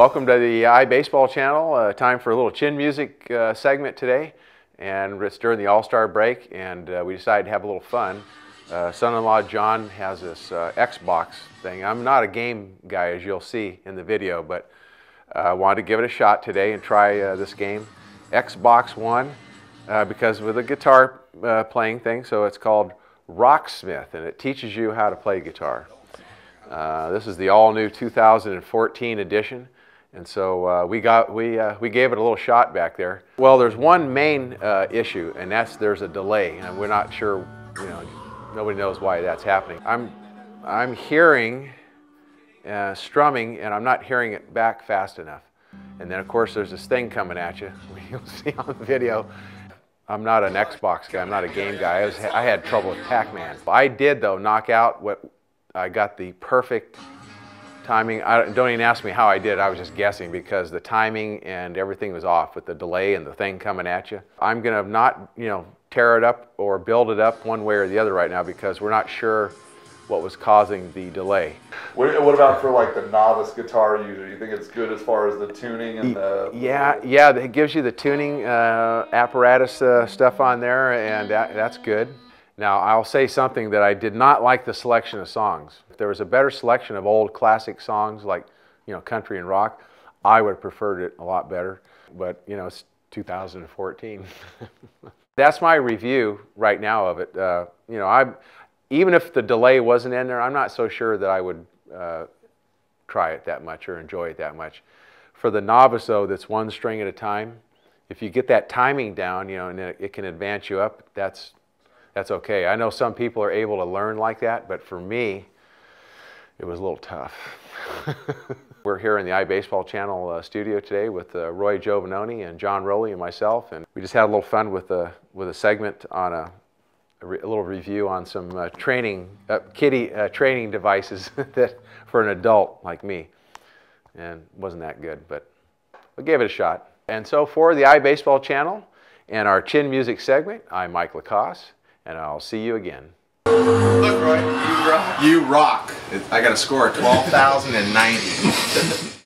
Welcome to the iBaseball channel. Uh, time for a little chin music uh, segment today. And it's during the All-Star break, and uh, we decided to have a little fun. Uh, son-in-law John has this uh, Xbox thing. I'm not a game guy, as you'll see in the video, but I wanted to give it a shot today and try uh, this game. Xbox One, because with a guitar playing thing, so it's called Rocksmith, and it teaches you how to play guitar. Uh, this is the all-new 2014 edition. And so uh, we, got, we, uh, we gave it a little shot back there. Well, there's one main uh, issue, and that's there's a delay, and we're not sure, you know, nobody knows why that's happening. I'm, I'm hearing uh, strumming, and I'm not hearing it back fast enough. And then, of course, there's this thing coming at you. You'll see on the video. I'm not an Xbox guy. I'm not a game guy. I, was, I had trouble with Pac-Man. I did, though, knock out what I got the perfect timing. I, don't even ask me how I did. I was just guessing because the timing and everything was off with the delay and the thing coming at you. I'm going to not, you know, tear it up or build it up one way or the other right now because we're not sure what was causing the delay. What, what about for like the novice guitar user? Do You think it's good as far as the tuning and the? Yeah, yeah, it gives you the tuning uh, apparatus uh, stuff on there, and that, that's good. Now, I'll say something that I did not like the selection of songs. If there was a better selection of old classic songs like, you know, country and rock, I would have preferred it a lot better. But, you know, it's 2014. That's my review right now of it. Uh, you know, I, even if the delay wasn't in there, I'm not so sure that I would uh, try it that much or enjoy it that much. For the novice, though, that's one string at a time, if you get that timing down, you know, and it, it can advance you up, that's that's okay. I know some people are able to learn like that, but for me, it was a little tough. We're here in the iBaseball Channel uh, studio today with uh, Roy Giovanoni and John Rowley and myself, and we just had a little fun with a, with a segment on a, a, a little review on some uh, training, uh, kitty uh, training devices that for an adult like me. And wasn't that good, but we gave it a shot. And so for the iBaseball Channel and our Chin Music segment, I'm Mike LaCoss and I'll see you again. Look, Roy, you rock. You rock. I got a score of 12,090.